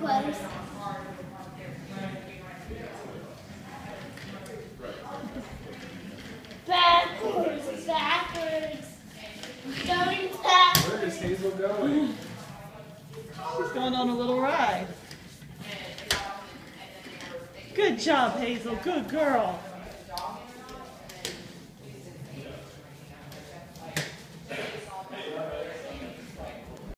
backwards. Backwards, backwards. Going back. Where is Hazel going? She's going on a little ride. Good job, Hazel. Good girl.